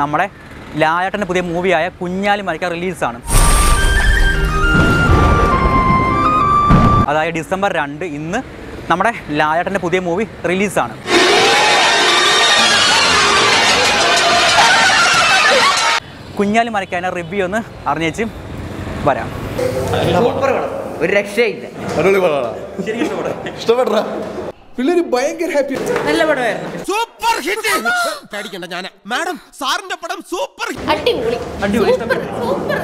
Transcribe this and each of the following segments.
നമ്മുടെ ലാലേട്ടന്റെ പുതിയ മൂവിയായ കുഞ്ഞാലി മരയ്ക്ക റിലീസാണ്. അതായത് ഡിസംബർ രണ്ട് ഇന്ന് നമ്മുടെ ലാലേട്ടന്റെ പുതിയ മൂവി റിലീസാണ്. കുഞ്ഞാലി മരയ്ക്കാന്റെ റിവ്യൂ ഒന്ന് അറിഞ്ഞേച്ചും വരാം. ഒരു രക്ഷയില്ല. പിള്ളേര് ഭയങ്കര ഹാപ്പി നല്ല പടമായിരുന്നു. സൂപ്പർ! ഹിറ്റ്. പേടിക്കണ്ട ഞാൻ മാഡം സാറിന്റെ പടം സൂപ്പർ അടിപൊളി. Super super.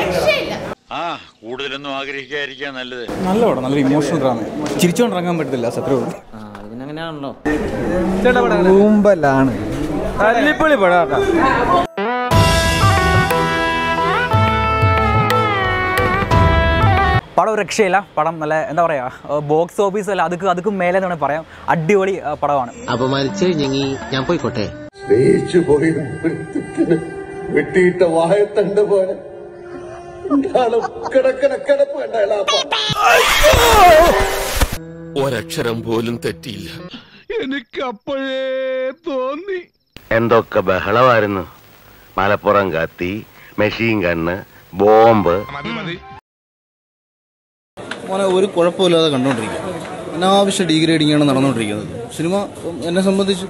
രക്ഷയില്ല. ആ കൂടുതലൊന്നും ആഗ്രഹിക്കാതിരിക്കാൻ നല്ലത്. നല്ല പടം നല്ല ഇമോഷണൽ ഡ്രാമ ചിരിച്ചോണ്ടിറങ്ങാൻ പറ്റത്തില്ല സത്രേ ഉള്ളൂ. ഇതിനങ്ങനെയാണല്ലോ തല്ലിപ്പൊളി പടാട്ടാ. പടം ഒരു രക്ഷയില്ല. പടം നല്ല എന്താ പറയാ ബോക്സ് ഓഫീസ് അല്ല അതുക്ക് അതുക്കും മേലെ എന്ന് വേണമെങ്കിൽ പറയാം. അടിപൊളി പടമാണ്. അപമാനിച്ച് ഞാൻ പോയിക്കോട്ടെ? വെട്ടിയിട്ട വായത്തണ്ട് പോലെ. ഒരക്ഷരം പോലും തെറ്റിയില്ല. എനിക്ക് അപ്പോഴേ തോന്നി. എന്തൊക്കെ ബഹളമായിരുന്നു. മലപ്പുറം കത്തി മെഷീൻ കണ്ണ് ബോംബ്. മോനെ ഒരു കുഴപ്പമില്ലാതെ കണ്ടുകൊണ്ടിരിക്കുക അനാവശ്യ ഡീഗ്രേഡിംഗ് ആണ് നടന്നുകൊണ്ടിരിക്കുന്നത് സിനിമ എന്നെ സംബന്ധിച്ച്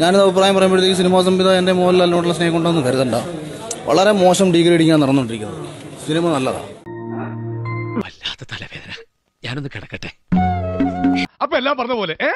ഞാനത് അഭിപ്രായം പറയുമ്പോഴത്തേക്ക് സിനിമാ സംവിധായകൻ എന്റെ മോഹൻലാലിനോടുള്ള സ്നേഹം കൊണ്ടൊന്നും കരുതണ്ട വളരെ മോശം ഡീഗ്രേഡിംഗ് ആണ് നടന്നുകൊണ്ടിരിക്കുന്നത് സിനിമ നല്ലതാണ് വല്ലാത്ത തലവേദന. ഞാനൊന്ന് കിടക്കട്ടെ. അപ്പൊ എല്ലാം പറഞ്ഞ പോലെ ഏ?